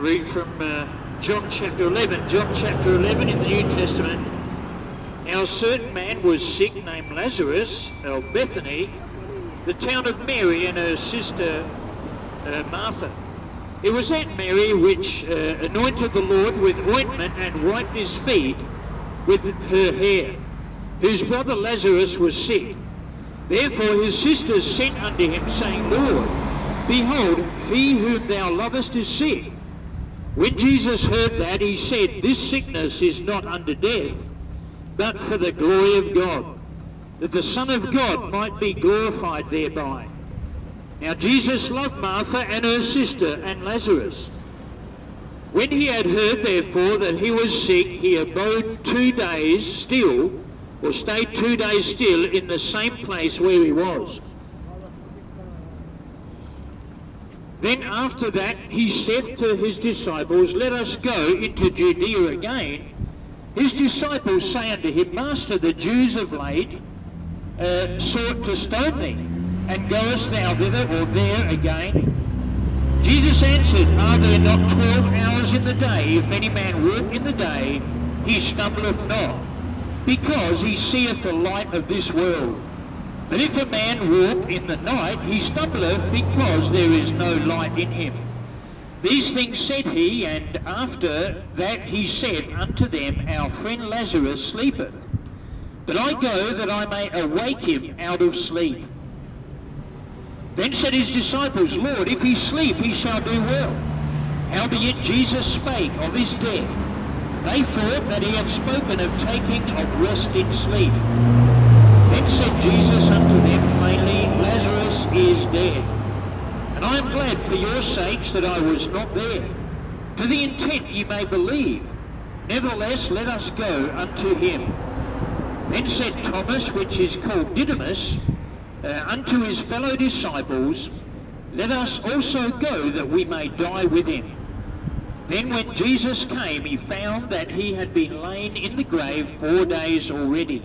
read from uh, John chapter 11. John chapter 11 in the New Testament. Now a certain man was sick named Lazarus of Bethany, the town of Mary and her sister uh, Martha. It was that Mary which uh, anointed the Lord with ointment and wiped his feet with her hair, whose brother Lazarus was sick. Therefore his sisters sent unto him, saying, Lord, behold, he whom thou lovest is sick. When Jesus heard that, he said, This sickness is not unto death, but for the glory of God, that the Son of God might be glorified thereby. Now Jesus loved Martha and her sister and Lazarus. When he had heard, therefore, that he was sick, he abode two days still, or stayed two days still in the same place where he was. Then after that he said to his disciples, Let us go into Judea again. His disciples say unto him, Master, the Jews of late uh, sought to stone thee and goest thou thither or there again? Jesus answered, Are there not twelve hours in the day? If any man walk in the day, he stumbleth not, because he seeth the light of this world. But if a man walk in the night, he stumbleth, because there is no light in him. These things said he, and after that he said unto them, Our friend Lazarus sleepeth, but I go that I may awake him out of sleep. Then said his disciples, Lord, if he sleep, he shall do well. Howbeit Jesus spake of his death. They thought that he had spoken of taking of rest in sleep. Then said Jesus unto them plainly, Lazarus is dead. And I am glad for your sakes that I was not there, to the intent ye may believe. Nevertheless, let us go unto him. Then said Thomas, which is called Didymus, uh, unto his fellow disciples, Let us also go that we may die with him. Then when Jesus came, he found that he had been lain in the grave four days already.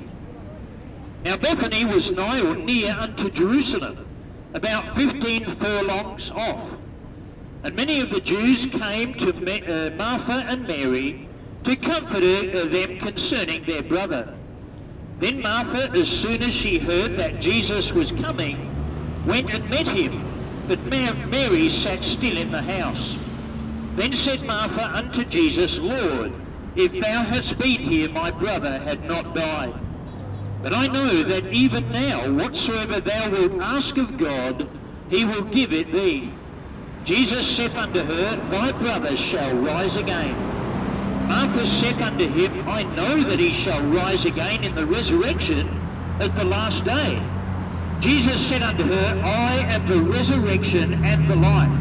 Now Bethany was nigh or near unto Jerusalem, about fifteen furlongs off. And many of the Jews came to uh, Martha and Mary to comfort uh, them concerning their brother. Then Martha, as soon as she heard that Jesus was coming, went and met him, but Mary sat still in the house. Then said Martha unto Jesus, Lord, if thou hadst been here, my brother had not died. But I know that even now, whatsoever thou wilt ask of God, he will give it thee. Jesus said unto her, Thy brother shall rise again. Martha said unto him, I know that he shall rise again in the resurrection at the last day. Jesus said unto her, I am the resurrection and the life.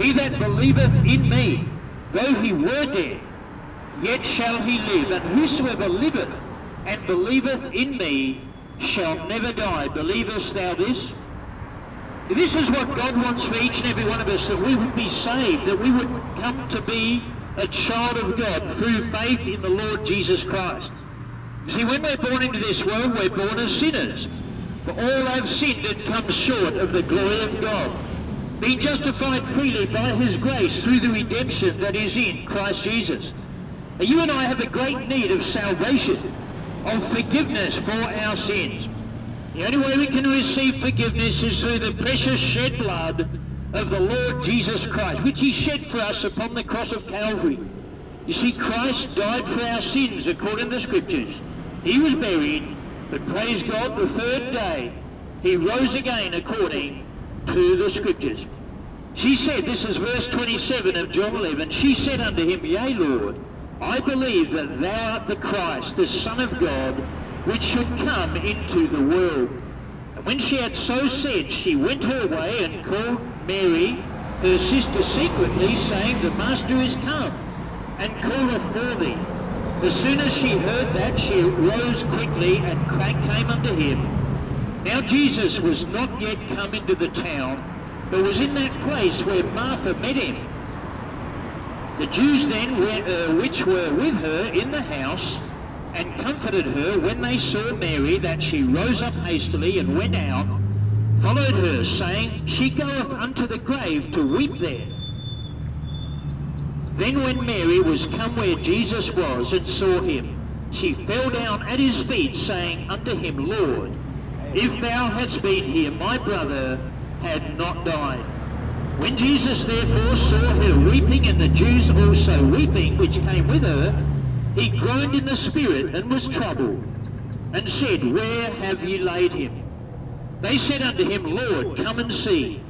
He that believeth in me, though he were dead, yet shall he live. And whosoever liveth and believeth in me shall never die. Believest thou this? This is what God wants for each and every one of us, that we would be saved, that we would come to be a child of God through faith in the Lord Jesus Christ. You see, when we're born into this world, we're born as sinners. For all have sinned and come short of the glory of God. Being justified freely by his grace through the redemption that is in Christ Jesus. Now, you and I have a great need of salvation, of forgiveness for our sins. The only way we can receive forgiveness is through the precious shed blood of the Lord Jesus Christ, which he shed for us upon the cross of Calvary. You see, Christ died for our sins according to the Scriptures. He was buried, but praise God, the third day he rose again according to the Scriptures. She said, this is verse 27 of John 11, she said unto him, Yea, Lord, I believe that thou art the Christ, the Son of God, which should come into the world. And when she had so said, she went her way and called Mary, her sister, secretly, saying, The Master is come, and calleth for thee. As soon as she heard that, she rose quickly and came unto him. Now Jesus was not yet come into the town, but was in that place where Martha met him. The Jews then, uh, which were with her in the house, and comforted her when they saw Mary, that she rose up hastily and went out, followed her, saying, She goeth unto the grave to weep there. Then when Mary was come where Jesus was and saw him, she fell down at his feet, saying unto him, Lord, if thou hadst been here, my brother had not died. When Jesus therefore saw her weeping, and the Jews also weeping, which came with her, he groaned in the spirit and was troubled, and said, Where have ye laid him? They said unto him, Lord, come and see.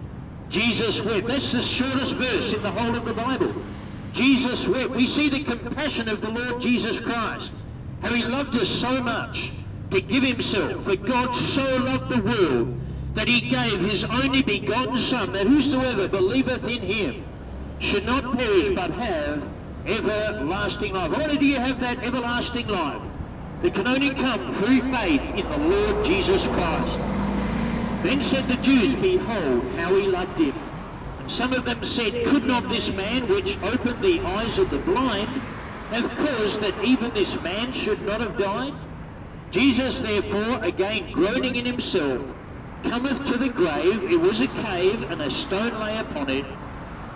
Jesus wept. That's the shortest verse in the whole of the Bible. Jesus wept. We see the compassion of the Lord Jesus Christ. How he loved us so much to give himself. For God so loved the world that he gave his only begotten Son, that whosoever believeth in him should not perish but have everlasting life. Wonder do you have that everlasting life that can only come through faith in the Lord Jesus Christ. Then said the Jews, Behold, how he loved him. And some of them said, Could not this man which opened the eyes of the blind have caused that even this man should not have died? Jesus therefore, again groaning in himself, cometh to the grave. It was a cave, and a stone lay upon it.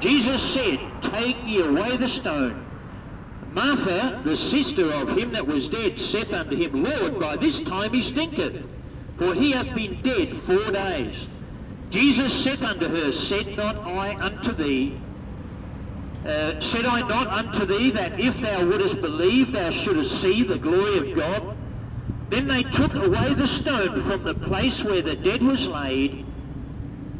Jesus said, Take ye away the stone. Martha, the sister of him that was dead, saith unto him, Lord, by this time he stinketh, for he hath been dead four days. Jesus said unto her, Said not I unto thee, uh, said I not unto thee that if thou wouldest believe, thou shouldest see the glory of God? Then they took away the stone from the place where the dead was laid,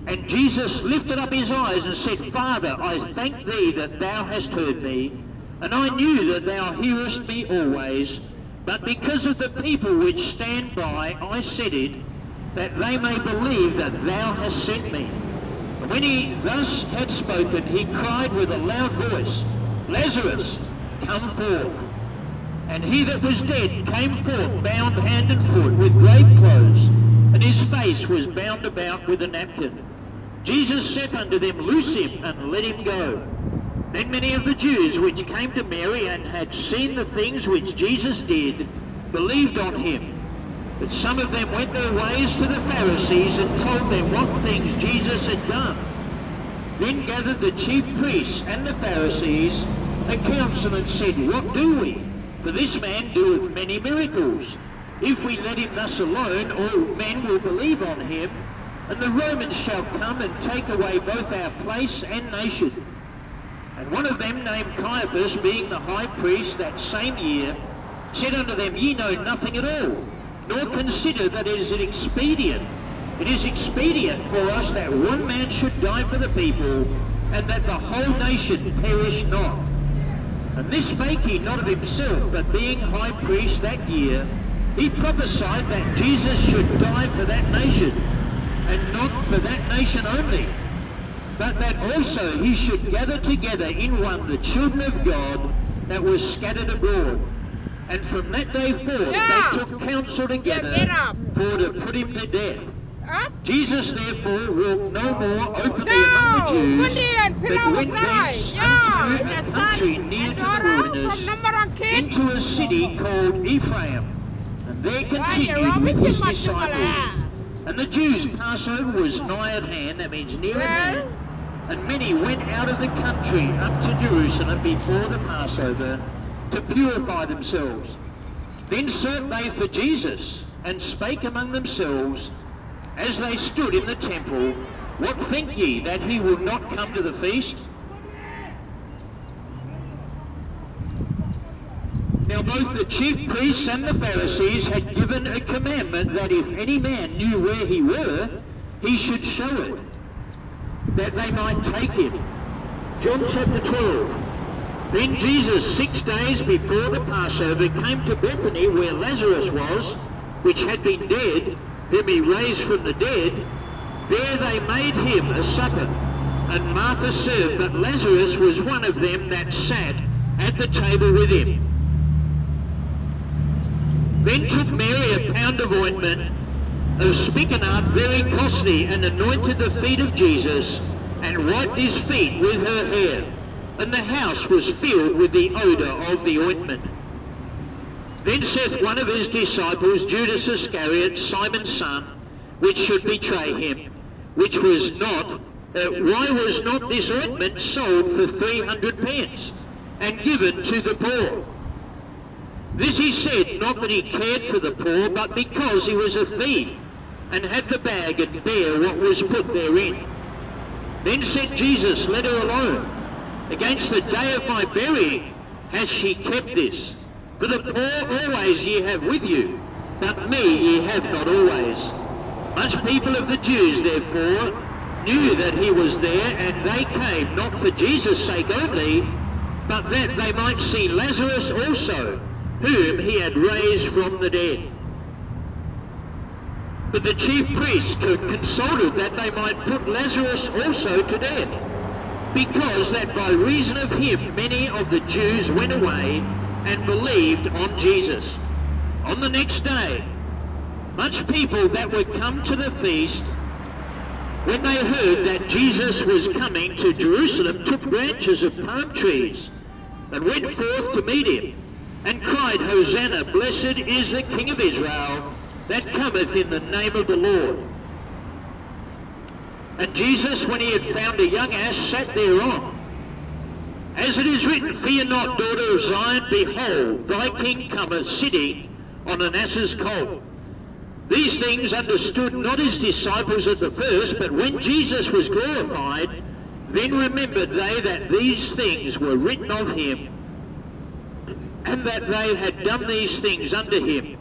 and Jesus lifted up his eyes and said, Father, I thank thee that thou hast heard me, and I knew that thou hearest me always, but because of the people which stand by, I said it, that they may believe that thou hast sent me. And when he thus had spoken, he cried with a loud voice, Lazarus, come forth. And he that was dead came forth, bound hand and foot, with grave clothes, and his face was bound about with a napkin. Jesus said unto them, Loose him, and let him go. Then many of the Jews which came to Mary and had seen the things which Jesus did, believed on him. But some of them went their ways to the Pharisees and told them what things Jesus had done. Then gathered the chief priests and the Pharisees a council and said, What do we? For this man doeth many miracles. If we let him thus alone, all men will believe on him, and the Romans shall come and take away both our place and nation. And one of them, named Caiaphas, being the high priest that same year, said unto them, Ye know nothing at all, nor consider that it is expedient. It is expedient for us that one man should die for the people, and that the whole nation perish not. And this spake he not of himself, but being high priest that year, he prophesied that Jesus should die for that nation, and not for that nation only, but that also he should gather together in one the children of God that were scattered abroad. And from that day forth Yeah. they took counsel together get for to put him to death. Up. Jesus therefore walked no more openly No, among the Jews, but went thence Yeah, unto a country near to the wilderness, from number one kid. into a city called Ephraim, and there continued with his too much of a disciples. And the Jews' Passover was nigh at hand, that means near at hand, and many went out of the country up to Jerusalem before the Passover to purify themselves. Then sought they for Jesus, and spake among themselves, as they stood in the temple, What think ye, that he will not come to the feast? Now both the chief priests and the Pharisees had given a commandment that if any man knew where he were, he should show it, that they might take him. John chapter 12. Then Jesus, six days before the Passover, came to Bethany where Lazarus was, which had been dead, whom he raised from the dead. There they made him a supper, and Martha served, but Lazarus was one of them that sat at the table with him. Then took Mary a pound of ointment of spikenard very costly, and anointed the feet of Jesus, and wiped his feet with her hair. And the house was filled with the odour of the ointment. Then saith one of his disciples, Judas Iscariot, Simon's son, which should betray him, which was not, uh, why was not this ointment sold for three hundred pence, and given to the poor. This he said not that he cared for the poor, but because he was a thief, and had the bag and bare what was put therein. Then said Jesus, Let her alone. Against the day of my burying has she kept this. For the poor always ye have with you, but me ye have not always. Much people of the Jews, therefore, knew that he was there, and they came not for Jesus' sake only, but that they might see Lazarus also, whom he had raised from the dead. But the chief priests consulted that they might put Lazarus also to death, because that by reason of him many of the Jews went away and believed on Jesus. On the next day, much people that were come to the feast, when they heard that Jesus was coming to Jerusalem, took branches of palm trees and went forth to meet him, and cried, Hosanna, blessed is the King of Israel, that cometh in the name of the Lord. And Jesus, when he had found a young ass, sat thereon. As it is written, Fear not, daughter of Zion, behold, thy king cometh sitting on an ass's colt. These things understood not his disciples at the first, but when Jesus was glorified, then remembered they that these things were written of him, and that they had done these things unto him.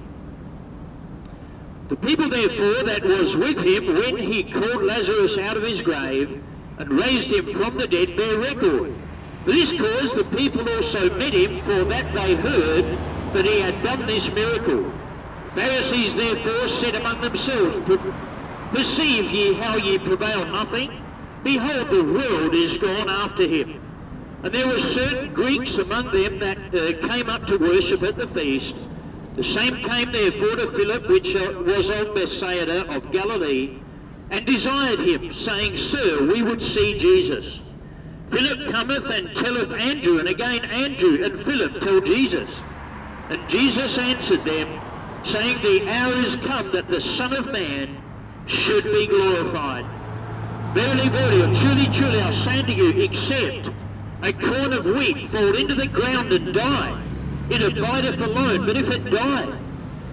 The people therefore that was with him when he called Lazarus out of his grave and raised him from the dead bear record. For this cause the people also met him, for that they heard that he had done this miracle. Pharisees therefore said among themselves, Perceive ye how ye prevail nothing? Behold, the world is gone after him. And there were certain Greeks among them that uh, came up to worship at the feast, the same came therefore to Philip, which uh, was of Bethsaida of Galilee, and desired him, saying, Sir, we would see Jesus. Philip cometh and telleth Andrew, and again Andrew and Philip tell Jesus. And Jesus answered them, saying, The hour is come that the Son of Man should be glorified. Verily, verily, truly, truly, I say unto you, except a corn of wheat fall into the ground and die, it abideth alone, but if it die,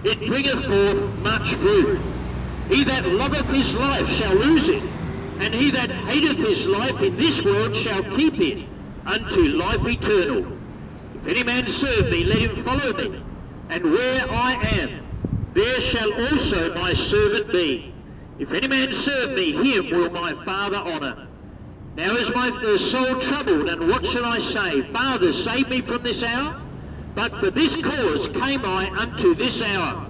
it bringeth forth much fruit. He that loveth his life shall lose it, and he that hateth his life in this world shall keep it unto life eternal. If any man serve me, let him follow me, and where I am, there shall also my servant be. If any man serve me, him will my Father honour. Now is my soul troubled, and what shall I say? Father, save me from this hour? But for this cause came I unto this hour.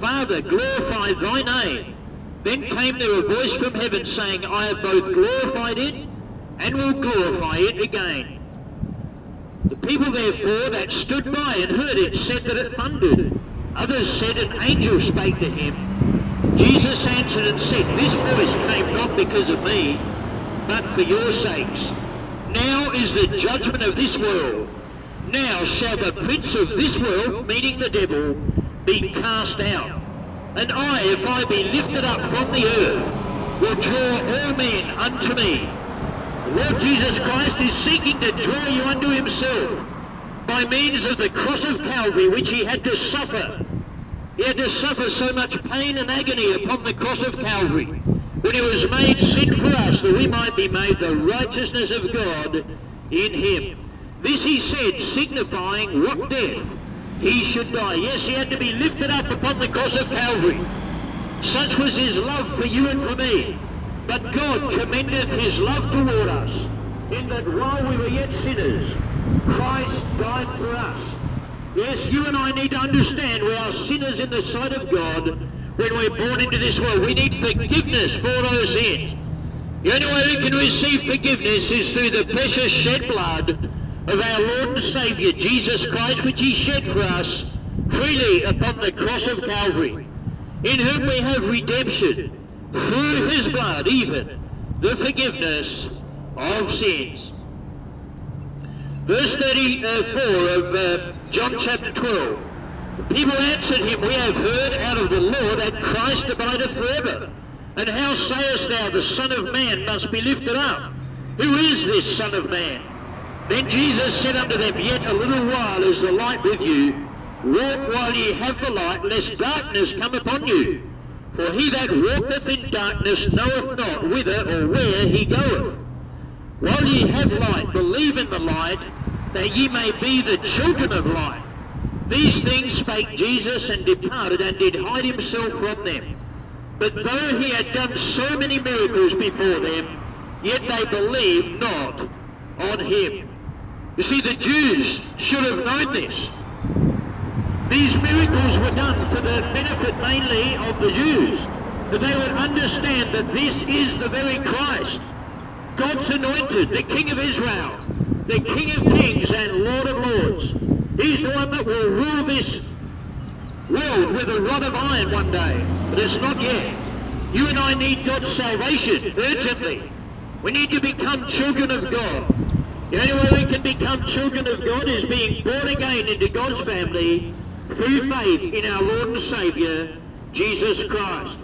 Father, glorify thy name. Then came there a voice from heaven saying, I have both glorified it and will glorify it again. The people therefore that stood by and heard it said that it thundered. Others said an angel spake to him. Jesus answered and said, This voice came not because of me, but for your sakes. Now is the judgment of this world. Now shall the prince of this world, meaning the devil, be cast out. And I, if I be lifted up from the earth, will draw all men unto me. The Lord Jesus Christ is seeking to draw you unto himself by means of the cross of Calvary which he had to suffer. He had to suffer so much pain and agony upon the cross of Calvary when he was made sin for us that we might be made the righteousness of God in him. This he said, signifying what death he should die. Yes, he had to be lifted up upon the cross of Calvary. Such was his love for you and for me. But God commendeth his love toward us, in that while we were yet sinners, Christ died for us. Yes, you and I need to understand we are sinners in the sight of God when we're born into this world. We need forgiveness for those sins. The only way we can receive forgiveness is through the precious shed blood of our Lord and Saviour Jesus Christ, which he shed for us freely upon the cross of Calvary, in whom we have redemption through his blood, even the forgiveness of sins. Verse 34 of uh, John chapter 12. The people answered him, We have heard out of the Lord that Christ abideth forever. And how sayest thou the Son of Man must be lifted up? Who is this Son of Man? Then Jesus said unto them, Yet a little while is the light with you. Walk while ye have the light, lest darkness come upon you. For he that walketh in darkness knoweth not whither or where he goeth. While ye have light, believe in the light, that ye may be the children of light. These things spake Jesus and departed and did hide himself from them. But though he had done so many miracles before them, yet they believed not on him. You see, the Jews should have known this. These miracles were done for the benefit mainly of the Jews, that they would understand that this is the very Christ, God's anointed, the King of Israel, the King of kings and Lord of lords. He's the one that will rule this world with a rod of iron one day, but it's not yet. You and I need God's salvation urgently. We need to become children of God. The only way we can become children of God is being born again into God's family through faith in our Lord and Saviour, Jesus Christ.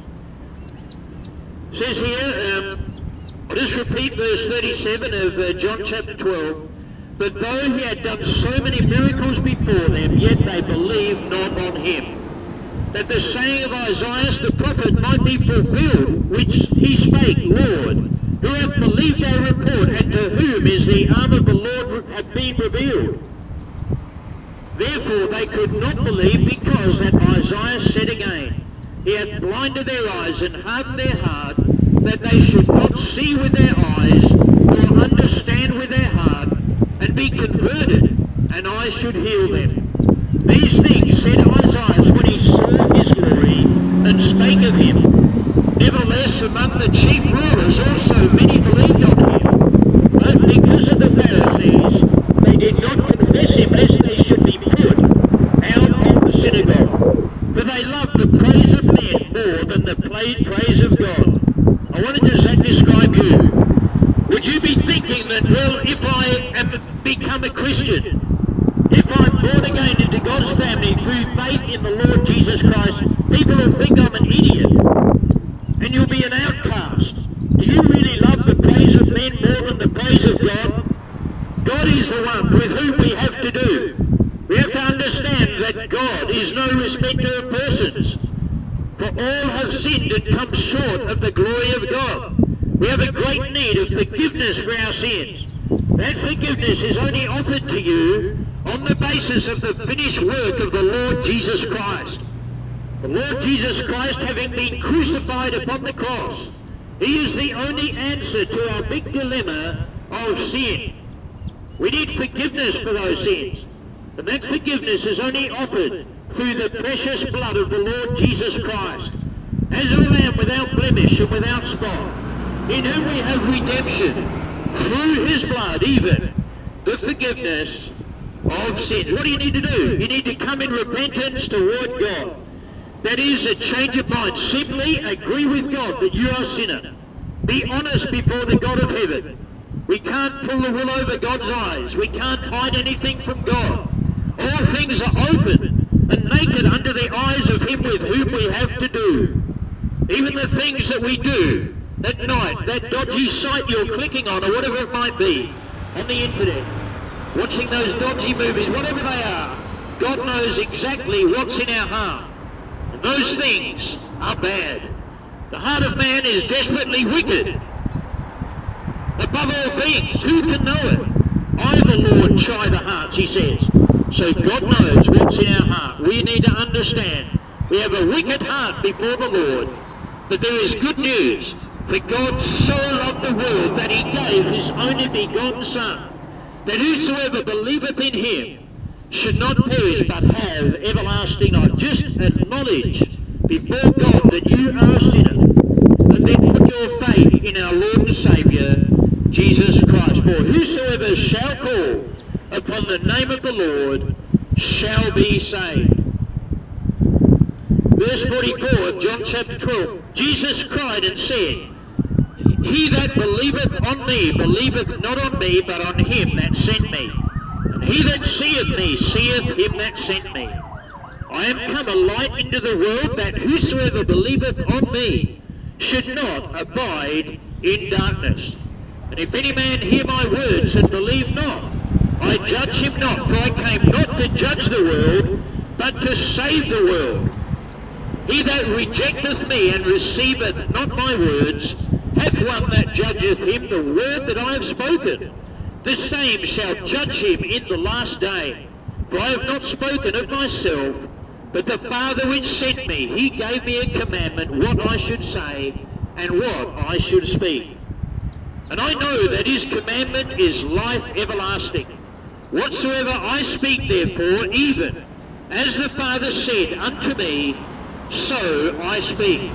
It says here, um, I'll just repeat verse 37 of uh, John chapter 12. But though he had done so many miracles before them, yet they believed not on him. That the saying of Isaiah the prophet might be fulfilled, which he spake, Lord, who hath believed our report, and to whom is the arm of the Lord have been revealed. Therefore they could not believe because that Isaiah said again, He hath blinded their eyes and hardened their heart, that they should not see with their eyes, nor understand with their heart, and be converted, and I should heal them. These things said Isaiah when he saw his glory, and spake of him. Nevertheless, among the chief rulers also many believed on him. But because of the Pharisees, they did not confess him, lest they should be put out of the synagogue. For they loved the praise of men more than the praise of God. I wonder, to describe you? Would you be thinking that, well, if I am become a Christian, if I'm born again into God's family through faith in the Lord Jesus Christ, people will think I'm an idiot. And you'll be an outcast. Do you really love the praise of men more than the praise of God? God is the one with whom we have to do. We have to understand that God is no respecter of persons. For all have sinned and come short of the glory of God. We have a great need of forgiveness for our sins. That forgiveness is only offered to you on the basis of the finished work of the Lord Jesus Christ. The Lord Jesus Christ having been crucified upon the cross, he is the only answer to our big dilemma of sin. We need forgiveness for those sins. And that forgiveness is only offered through the precious blood of the Lord Jesus Christ. As a lamb without blemish and without spot, in whom we have redemption, through his blood even, the forgiveness of sins. What do you need to do? You need to come in repentance toward God. That is a change of mind. Simply agree with God that you are a sinner. Be honest before the God of heaven. We can't pull the wool over God's eyes. We can't hide anything from God. All things are open and naked under the eyes of him with whom we have to do. Even the things that we do at night, that dodgy site you're clicking on or whatever it might be on the internet, watching those dodgy movies, whatever they are, God knows exactly what's in our heart. And those things are bad. The heart of man is desperately wicked. Above all things, who can know it? I, the Lord, try the hearts, he says. So God knows what's in our heart. We need to understand. We have a wicked heart before the Lord. But there is good news. For God so loved the world that he gave his only begotten Son, that whosoever believeth in him should not perish but have everlasting life. Just acknowledge before God that you are a sinner and then put your faith in our Lord and Saviour, Jesus Christ. For whosoever shall call upon the name of the Lord shall be saved. Verse 44 of John chapter 12, Jesus cried and said, He that believeth on me believeth not on me, but on him that sent me. And he that seeth me seeth him that sent me. I am come a light into the world, that whosoever believeth on me should not abide in darkness. And if any man hear my words and believe not, I judge him not, for I came not to judge the world, but to save the world. He that rejecteth me and receiveth not my words, hath one that judgeth him the word that I have spoken. The same shall judge him in the last day. For I have not spoken of myself, but the Father which sent me, he gave me a commandment what I should say and what I should speak. And I know that his commandment is life everlasting. Whatsoever I speak therefore, even as the Father said unto me, so I speak.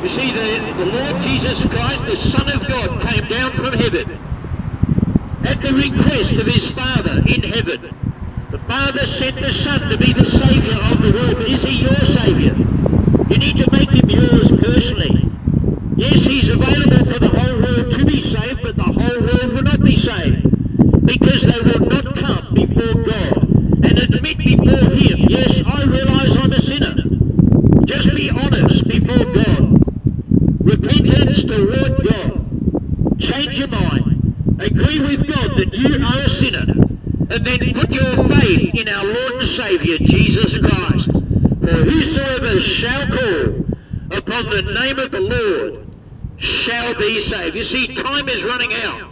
You see, the, the Lord Jesus Christ, the Son of God, came down from heaven at the request of his Father in heaven. The Father sent the Son to be the Saviour of the world. But is he your Saviour? You need to make him yours personally. Yes, he's available for the whole world to be saved, but the whole world will not be saved because they will not come before God and admit before him, yes, I realise I'm a sinner. Just be honest before God. Repentance toward God. Change your mind. Agree with God that you are a sinner. And then put your faith in our Lord and Saviour, Jesus Christ. For whosoever shall call upon the name of the Lord shall be saved. You see, time is running out.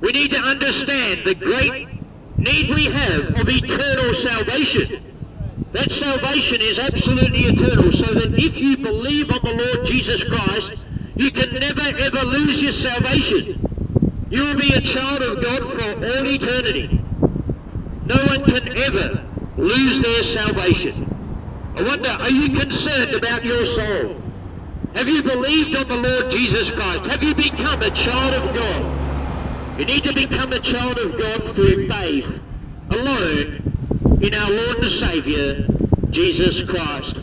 We need to understand the great need we have of eternal salvation. That salvation is absolutely eternal, so that if you believe on the Lord Jesus Christ, you can never ever lose your salvation. You will be a child of God for all eternity. No one can ever lose their salvation. I wonder, are you concerned about your soul? Have you believed on the Lord Jesus Christ? Have you become a child of God? You need to become a child of God through faith alone in our Lord and Saviour, Jesus Christ.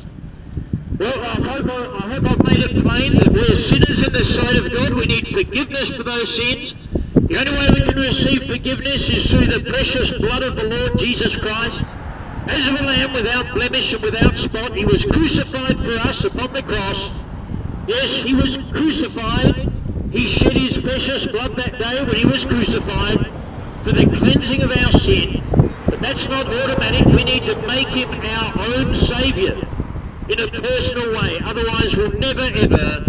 Well, I hope, I, I hope I've made it plain that we're sinners in the sight of God. We need forgiveness for those sins. The only way we can receive forgiveness is through the precious blood of the Lord Jesus Christ. As a lamb without blemish and without spot, he was crucified for us upon the cross. Yes, he was crucified. He shed his precious blood that day when he was crucified for the cleansing of our sin. But that's not automatic. We need to make him our own Saviour in a personal way. Otherwise we'll never ever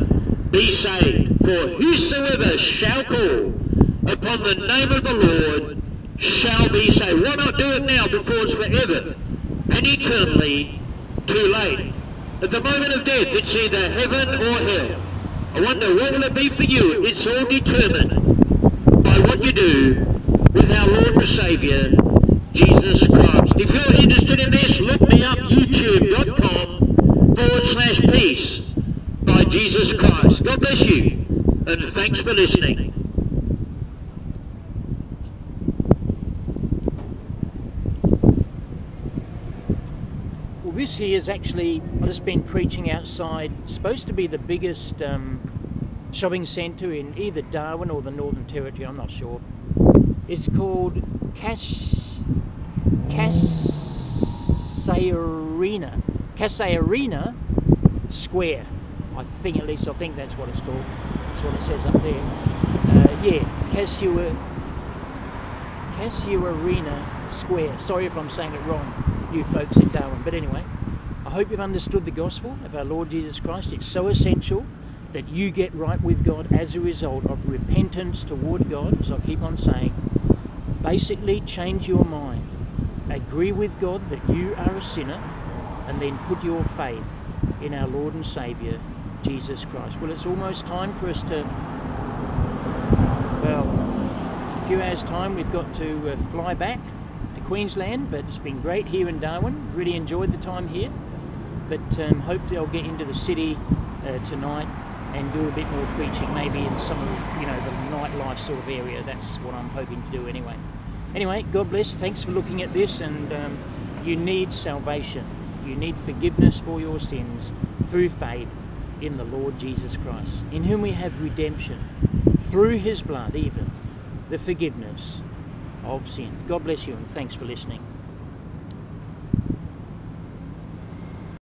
be saved. For whosoever shall call upon the name of the Lord shall be saved. Why not do it now before it's forever and eternally too late? At the moment of death, it's either heaven or hell. I wonder, what will it be for you? It's all determined by what you do with our Lord and Saviour, Jesus Christ. If you're interested in this, look me up, youtube.com forward slash peace by Jesus Christ. God bless you, and thanks for listening. This here is actually, I've just been preaching outside, supposed to be the biggest um, shopping centre in either Darwin or the Northern Territory, I'm not sure. It's called Cash, Arena, Arena Square. I think at least I think that's what it's called. That's what it says up there. Uh, yeah, Cassia, Arena Square. Sorry if I'm saying it wrong you folks in Darwin. But anyway, I hope you've understood the gospel of our Lord Jesus Christ. It's so essential that you get right with God as a result of repentance toward God, as I keep on saying. Basically, change your mind. Agree with God that you are a sinner, and then put your faith in our Lord and Saviour, Jesus Christ. Well, it's almost time for us to, well, a few hours' time, we've got to uh, fly back Queensland, but it's been great here in Darwin. Really enjoyed the time here. But um, hopefully I'll get into the city uh, tonight and do a bit more preaching, maybe in some of you know the nightlife sort of area. That's what I'm hoping to do anyway. Anyway, God bless. Thanks for looking at this, and um, you need salvation. You need forgiveness for your sins through faith in the Lord Jesus Christ, in whom we have redemption through His blood, even the forgiveness of sin. God bless you and thanks for listening.